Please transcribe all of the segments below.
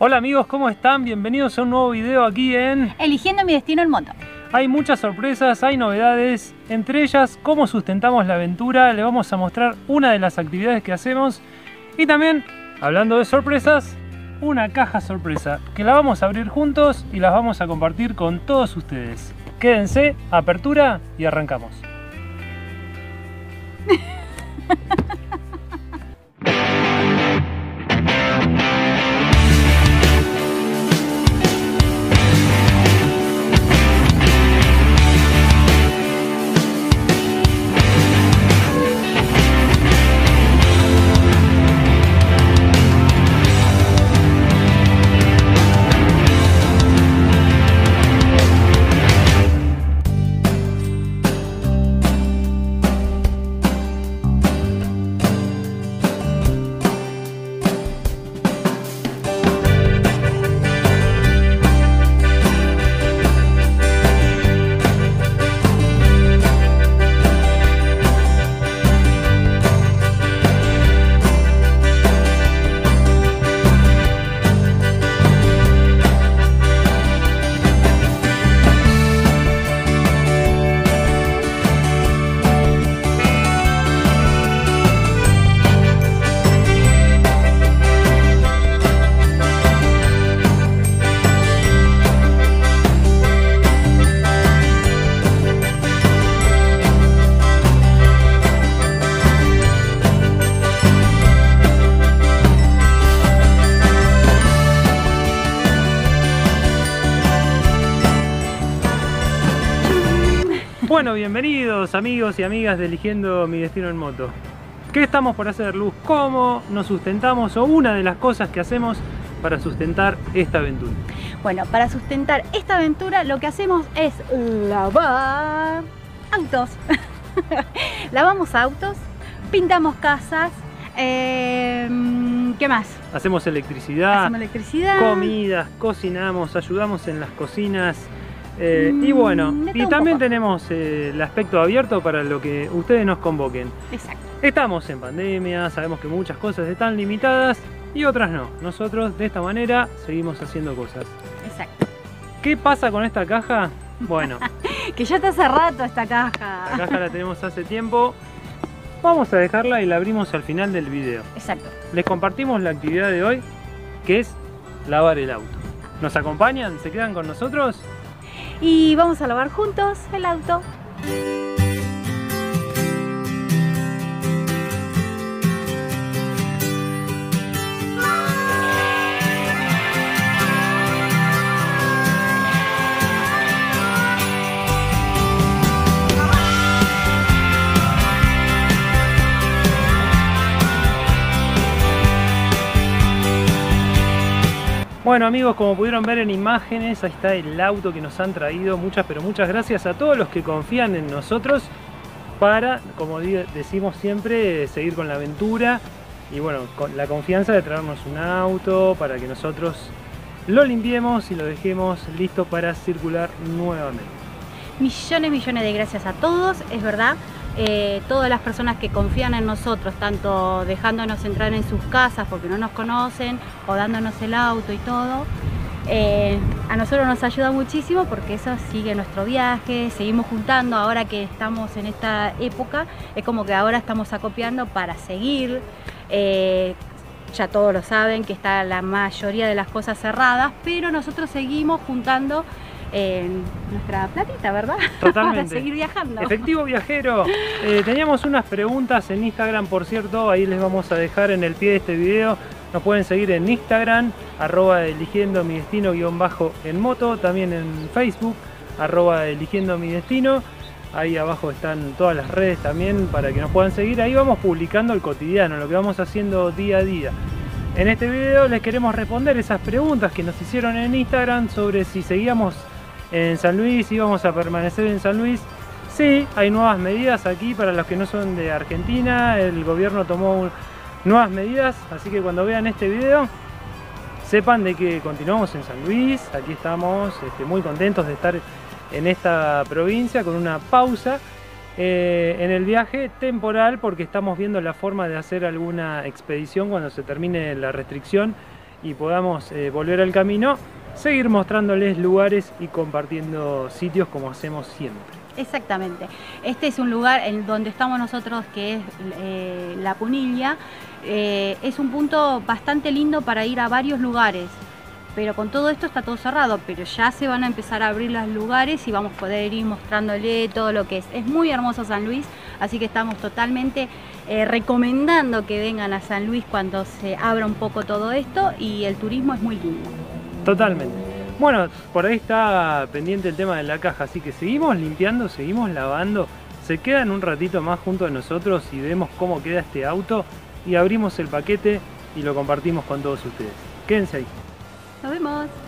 Hola amigos, ¿cómo están? Bienvenidos a un nuevo video aquí en... Eligiendo mi destino en moto. Hay muchas sorpresas, hay novedades, entre ellas cómo sustentamos la aventura, le vamos a mostrar una de las actividades que hacemos y también, hablando de sorpresas, una caja sorpresa que la vamos a abrir juntos y las vamos a compartir con todos ustedes. Quédense, apertura y arrancamos. Bueno, bienvenidos amigos y amigas de Eligiendo mi Destino en Moto. ¿Qué estamos por hacer, Luz? ¿Cómo nos sustentamos o una de las cosas que hacemos para sustentar esta aventura? Bueno, para sustentar esta aventura lo que hacemos es lavar autos. Lavamos autos, pintamos casas, eh, ¿qué más? Hacemos electricidad, Hacemos electricidad. comidas, cocinamos, ayudamos en las cocinas. Eh, y Mm, bueno, de y también tenemos eh, el aspecto abierto para lo que ustedes nos convoquen. Exacto. Estamos en pandemia, sabemos que muchas cosas están limitadas y otras no. Nosotros de esta manera seguimos haciendo cosas. Exacto. ¿Qué pasa con esta caja? Bueno, Que ya está hace rato esta caja. la caja la tenemos hace tiempo. Vamos a dejarla y la abrimos al final del video. Exacto. Les compartimos la actividad de hoy, que es lavar el auto. ¿Nos acompañan? ¿Se quedan con nosotros? Y vamos a lavar juntos el auto. Bueno amigos, como pudieron ver en imágenes, ahí está el auto que nos han traído. Muchas, pero muchas gracias a todos los que confían en nosotros para, como decimos siempre, seguir con la aventura. Y bueno, con la confianza de traernos un auto para que nosotros lo limpiemos y lo dejemos listo para circular nuevamente. Millones, millones de gracias a todos, es verdad. Eh, todas las personas que confían en nosotros, tanto dejándonos entrar en sus casas porque no nos conocen o dándonos el auto y todo, eh, a nosotros nos ayuda muchísimo porque eso sigue nuestro viaje, seguimos juntando, ahora que estamos en esta época, es como que ahora estamos acopiando para seguir. eh, ya todos lo saben que está la mayoría de las cosas cerradas, pero nosotros seguimos juntando eh, nuestra platita, ¿verdad? Para Totalmente. seguir viajando. Efectivo viajero, eh, teníamos unas preguntas en Instagram, por cierto, ahí les vamos a dejar en el pie de este video. Nos pueden seguir en Instagram, arroba eligiendo mi destino guion bajo en moto, también en Facebook, arroba eligiendo mi destino. Ahí abajo están todas las redes también para que nos puedan seguir. Ahí vamos publicando el cotidiano, lo que vamos haciendo día a día. En este video les queremos responder esas preguntas que nos hicieron en Instagram sobre si seguíamos en San Luis, íbamos a permanecer en San Luis. Sí, hay nuevas medidas aquí para los que no son de Argentina. El gobierno tomó nuevas medidas, así que cuando vean este video sepan de que continuamos en San Luis. Aquí estamos este, muy contentos de estar en esta provincia con una pausa eh, en el viaje temporal porque estamos viendo la forma de hacer alguna expedición cuando se termine la restricción y podamos eh, volver al camino, seguir mostrándoles lugares y compartiendo sitios como hacemos siempre. Exactamente. Este es un lugar en donde estamos nosotros, que es eh, La Punilla. Eh, es un punto bastante lindo para ir a varios lugares. Pero con todo esto está todo cerrado, pero ya se van a empezar a abrir los lugares y vamos a poder ir mostrándole todo lo que es. Es muy hermoso San Luis, así que estamos totalmente eh, recomendando que vengan a San Luis cuando se abra un poco todo esto y el turismo es muy lindo. Totalmente. Bueno, por ahí está pendiente el tema de la caja, así que seguimos limpiando, seguimos lavando. Se quedan un ratito más junto a nosotros y vemos cómo queda este auto y abrimos el paquete y lo compartimos con todos ustedes. Quédense ahí. Nos vemos.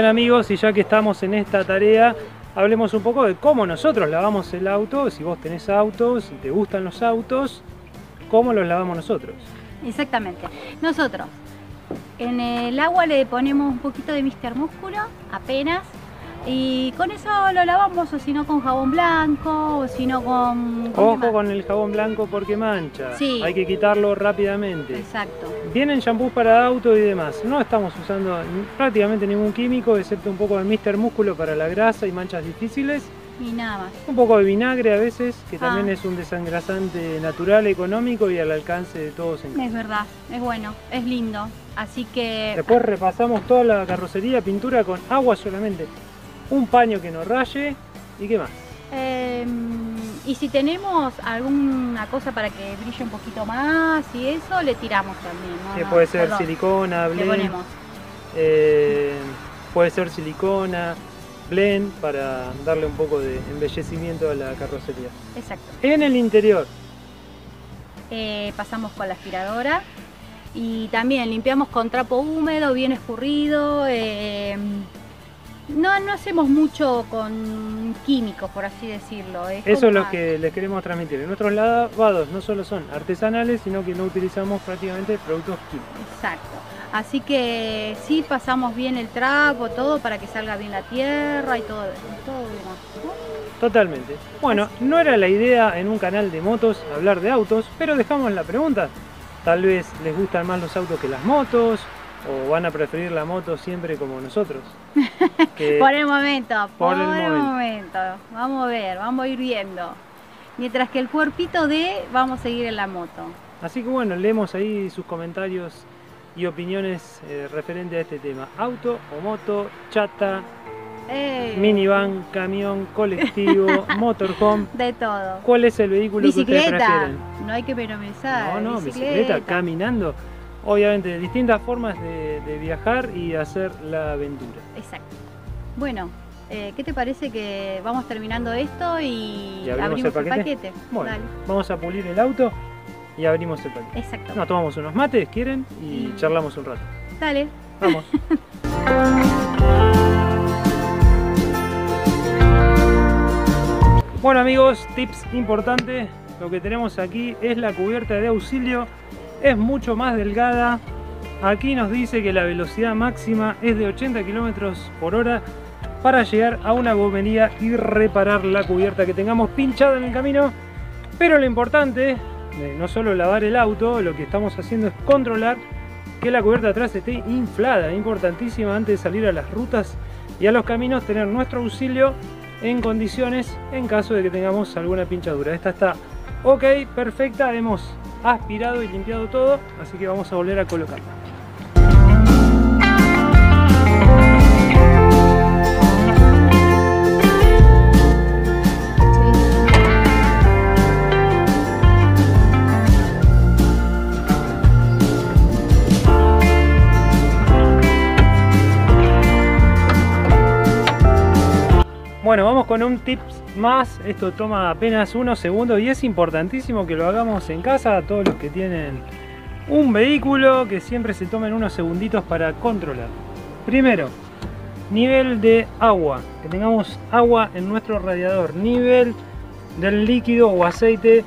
Bien amigos, y ya que estamos en esta tarea, hablemos un poco de cómo nosotros lavamos el auto, si vos tenés autos, si te gustan los autos, cómo los lavamos nosotros. Exactamente. Nosotros en el agua le ponemos un poquito de Mister Músculo, apenas, y con eso lo lavamos, o si no con jabón blanco, o si no con... ¿con qué Ojo con el jabón blanco porque mancha, Sí. hay que quitarlo rápidamente. Exacto. Vienen shampoos para auto y demás. No estamos usando prácticamente ningún químico, excepto un poco de Mister Músculo para la grasa y manchas difíciles. Y nada más. Un poco de vinagre a veces, que Ah. también es un desengrasante natural, económico y al alcance de todos en casa. Es verdad, es bueno, es lindo. Así que Después repasamos toda la carrocería, pintura con agua solamente. Un paño que no raye y qué más. eh, y si tenemos alguna cosa para que brille un poquito más y eso, le tiramos también. ¿no? Que puede ser perdón, silicona, Le blend, ponemos. eh, puede ser silicona, blend para darle un poco de embellecimiento a la carrocería. Exacto. En el interior, Eh, pasamos con la aspiradora y también limpiamos con trapo húmedo, bien escurrido. No, no hacemos mucho con químicos, por así decirlo. es eso es lo que les queremos transmitir. Nuestros lavados no solo son artesanales, sino que no utilizamos prácticamente productos químicos. Exacto. Así que sí pasamos bien el trapo, todo para que salga bien la tierra y todo, todo demás. Totalmente. Bueno, no era la idea en un canal de motos hablar de autos, pero dejamos la pregunta. Tal vez les gustan más los autos que las motos, o van a preferir la moto siempre como nosotros. Que- Por el momento, por por, el el momento. momento. Vamos a ver, vamos a ir viendo. Mientras que el cuerpito de, vamos a seguir en la moto. Así que bueno, leemos ahí sus comentarios y opiniones eh, referente a este tema. Auto o moto, chata, Eh, minivan, camión, colectivo, motorhome. De todo. ¿Cuál es el vehículo que ustedes prefieren? no hay que menospreciar. No, no, bicicleta, caminando. Obviamente, distintas formas de, de viajar y hacer la aventura. Exacto. Bueno, eh, ¿qué te parece que vamos terminando esto y, ¿Y abrimos el paquete? Bueno, Dale. vamos a pulir el auto y abrimos el paquete. Exacto. Nos tomamos unos mates, ¿quieren? Y charlamos un rato. Dale. Vamos. Bueno amigos, tips importante. Lo que tenemos aquí es la cubierta de auxilio. Es mucho más delgada. Aquí nos dice que la velocidad máxima es de 80 km por hora para llegar a una gomería y reparar la cubierta que tengamos pinchada en el camino. Pero lo importante de no solo lavar el auto, lo que estamos haciendo es controlar que la cubierta atrás esté inflada, importantísima antes de salir a las rutas y a los caminos tener nuestro auxilio en condiciones en caso de que tengamos alguna pinchadura. Esta está ok, perfecta, hemos aspirado y limpiado todo, así que vamos a volver a colocarla. Bueno, vamos con un tips más. Esto toma apenas unos segundos y es importantísimo que lo hagamos en casa. Todos los que tienen un vehículo, que siempre se tomen unos segunditos para controlar. Primero, nivel de agua. Que tengamos agua en nuestro radiador. Nivel del líquido o aceite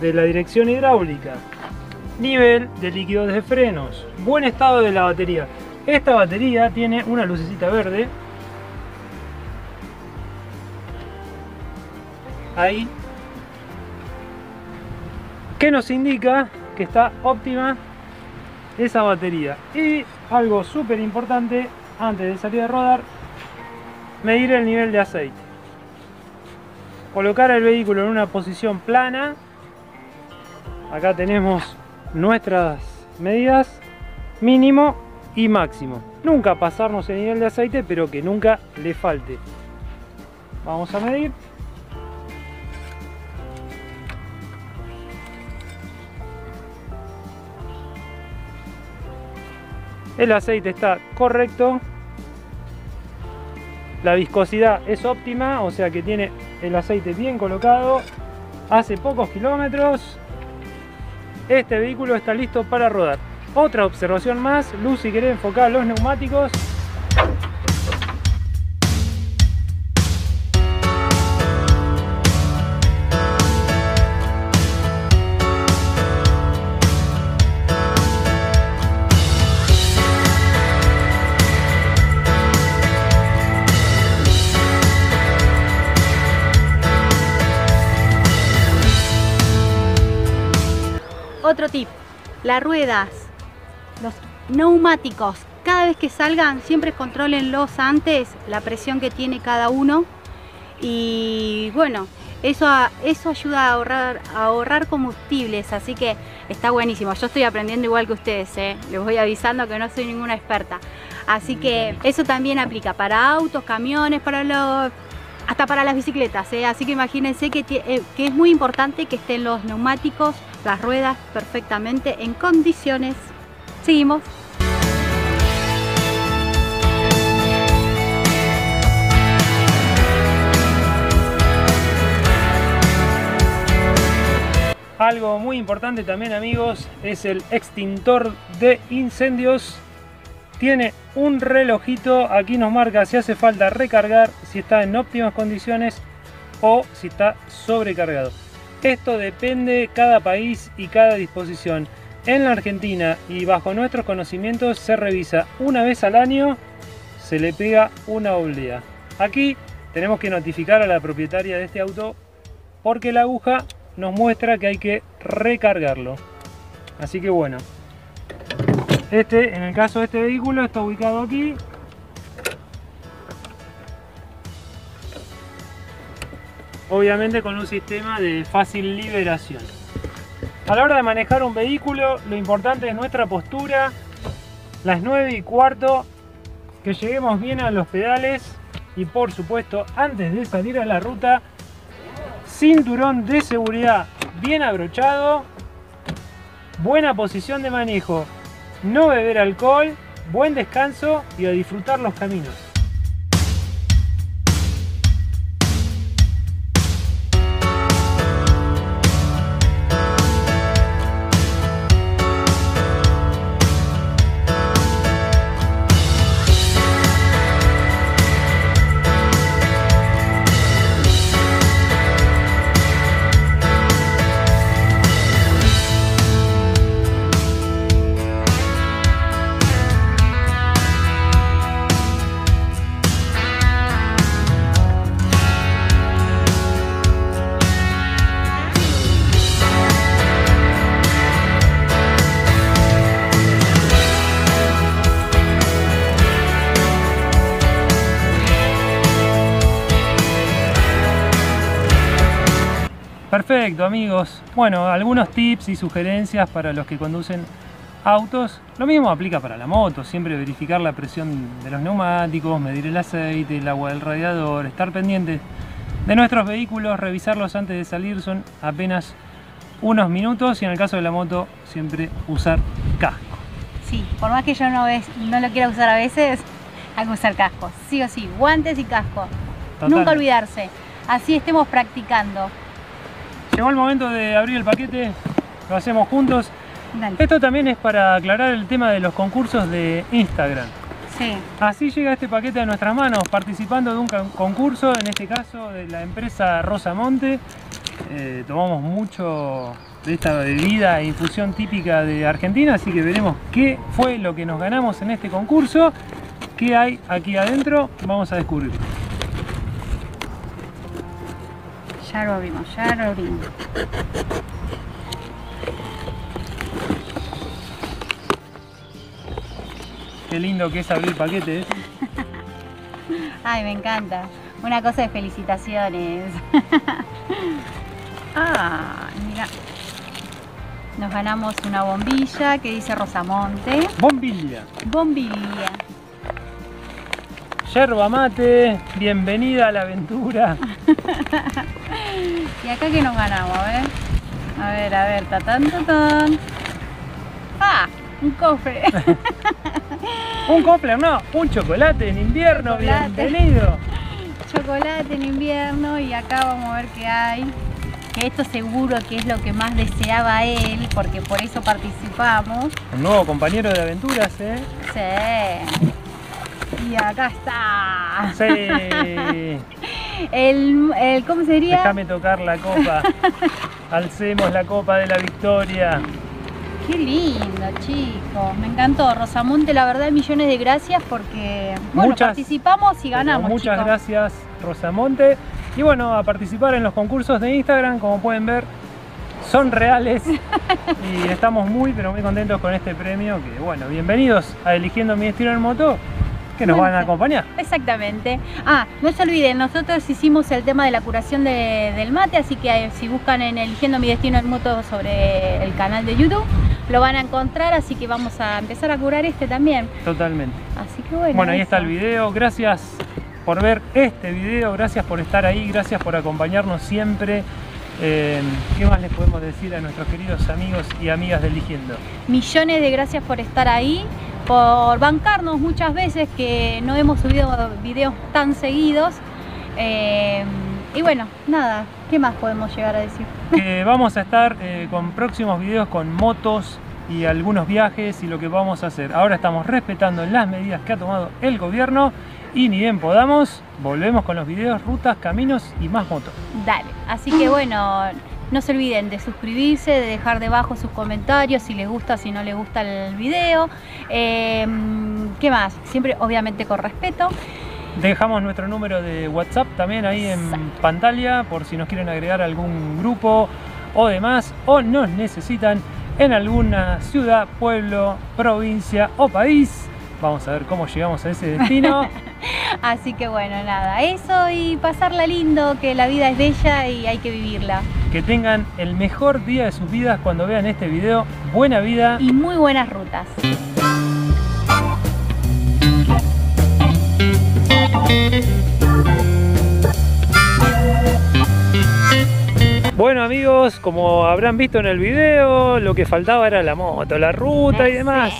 de la dirección hidráulica. Nivel de líquido de frenos. Buen estado de la batería. Esta batería tiene una lucecita verde ahí. Que nos indica que está óptima esa batería. Y algo súper importante antes de salir a rodar medir el nivel de aceite. Colocar el vehículo en una posición plana. Acá tenemos nuestras medidas mínimo y máximo. Nunca pasarnos el nivel de aceite pero que nunca le falte. Vamos a medir El aceite está correcto. La viscosidad es óptima, o sea que tiene el aceite bien colocado. Hace pocos kilómetros. Este vehículo está listo para rodar. Otra observación más, Lucy quiere enfocar los neumáticos Otro tip, las ruedas, los neumáticos, cada vez que salgan siempre controlenlos antes, la presión que tiene cada uno y bueno, eso, eso ayuda a ahorrar, a ahorrar combustibles, así que está buenísimo. Yo estoy aprendiendo igual que ustedes, ¿eh? les voy avisando que no soy ninguna experta. Así que eso también aplica para autos, camiones, para los hasta para las bicicletas, ¿eh? así que imagínense que, eh, que es muy importante que estén los neumáticos, las ruedas perfectamente en condiciones. Seguimos. Algo muy importante también amigos es el extintor de incendios tiene un relojito, aquí nos marca si hace falta recargar, si está en óptimas condiciones o si está sobrecargado. Esto depende cada país y cada disposición. En la Argentina y bajo nuestros conocimientos se revisa una vez al año, se le pega una oblea. Aquí tenemos que notificar a la propietaria de este auto porque la aguja nos muestra que hay que recargarlo. Así que bueno, este, en el caso de este vehículo, está ubicado aquí. Obviamente con un sistema de fácil liberación. A la hora de manejar un vehículo, lo importante es nuestra postura. Las 9 y cuarto, que lleguemos bien a los pedales. Y por supuesto, antes de salir a la ruta, cinturón de seguridad bien abrochado. Buena posición de manejo no beber alcohol, buen descanso y a disfrutar los caminos. Perfecto amigos. Bueno, algunos tips y sugerencias para los que conducen autos. Lo mismo aplica para la moto, siempre verificar la presión de los neumáticos, medir el aceite, el agua del radiador, estar pendientes de nuestros vehículos, revisarlos antes de salir, son apenas unos minutos y en el caso de la moto siempre usar casco. Sí, por más que yo no, no lo quiera usar a veces, hay que usar casco, sí o sí, guantes y casco. Nunca olvidarse, así estemos practicando. Llegó el momento de abrir el paquete, lo hacemos juntos. Esto también es para aclarar el tema de los concursos de Instagram. Sí. Así llega este paquete a nuestras manos, participando de un concurso, en este caso de la empresa Rosamonte. Eh, tomamos mucho de esta bebida e infusión típica de Argentina, así que veremos qué fue lo que nos ganamos en este concurso, qué hay aquí adentro, vamos a descubrirlo. Ya lo abrimos, ya lo abrimos. Qué lindo que es abrir paquetes. Ay, me encanta. Una cosa de felicitaciones. ah, mira. Nos ganamos una bombilla que dice Rosamonte. Bombilla. Bombilla. Yerba mate, bienvenida a la aventura. ¿Y acá que nos ganamos? A ver. A ver, a ver, tatán, tatán. ¡Ah! Un cofre. un cofre, no, un chocolate en invierno, bienvenido. Chocolate en invierno y acá vamos a ver qué hay. Que esto seguro que es lo que más deseaba él, porque por eso participamos. Un nuevo compañero de aventuras, ¿eh? Sí. Y acá está. Sí. El, el, ¿Cómo sería? Déjame tocar la copa. Alcemos la copa de la victoria. Qué lindo, chicos. Me encantó. Rosamonte, la verdad, millones de gracias porque bueno, participamos y ganamos. Muchas gracias, Rosamonte. Y bueno, a participar en los concursos de Instagram, como pueden ver, son reales y estamos muy, pero muy contentos con este premio. Que bueno, bienvenidos a Eligiendo mi estilo en moto que nos van a acompañar. Exactamente. Ah, no se olviden, nosotros hicimos el tema de la curación del mate, así que si buscan en Eligiendo mi destino en moto sobre el canal de YouTube, lo van a encontrar, así que vamos a empezar a curar este también. Totalmente. Así que bueno. Bueno, ahí está el video. Gracias por ver este video, gracias por estar ahí, gracias por acompañarnos siempre. Eh, ¿Qué más les podemos decir a nuestros queridos amigos y amigas del Ligiendo? Millones de gracias por estar ahí, por bancarnos muchas veces que no hemos subido videos tan seguidos. Eh, y bueno, nada, ¿qué más podemos llegar a decir? Que vamos a estar eh, con próximos videos con motos y algunos viajes y lo que vamos a hacer. Ahora estamos respetando las medidas que ha tomado el gobierno y ni bien podamos, volvemos con los videos, rutas, caminos y más motos. Dale, así que bueno, no se olviden de suscribirse, de dejar debajo sus comentarios si les gusta, si no les gusta el video. Em, ¿Qué más? Siempre obviamente con respeto. Dejamos nuestro número de WhatsApp también ahí en pantalla por si nos quieren agregar algún grupo o demás o nos necesitan en alguna ciudad, pueblo, provincia o país. Vamos a ver cómo llegamos a ese destino. Así que bueno, nada, eso y pasarla lindo, que la vida es bella y hay que vivirla. Que tengan el mejor día de sus vidas cuando vean este video. Buena vida. Y muy buenas rutas. Bueno amigos, como habrán visto en el video, lo que faltaba era la moto, la ruta y demás.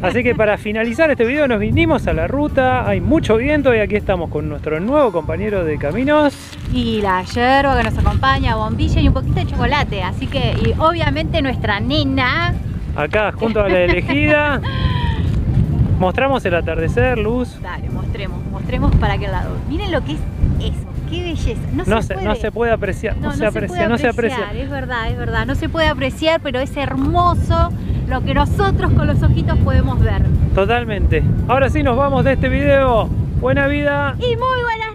Así que para finalizar este video nos vinimos a la ruta, hay mucho viento y aquí estamos con nuestro nuevo compañero de caminos. Y la yerba que nos acompaña, bombilla y un poquito de chocolate, así que y obviamente nuestra nena. Acá junto a la elegida. Mostramos el atardecer, luz. Dale, mostremos, mostremos para qué lado. Miren lo que es eso, qué belleza. No, se, puede. no se puede apreciar, no, se, aprecia, no se aprecia. Es verdad, es verdad, no se puede apreciar, pero es hermoso lo que nosotros con los ojitos podemos ver. Totalmente. Ahora sí nos vamos de este video. Buena vida. Y muy buena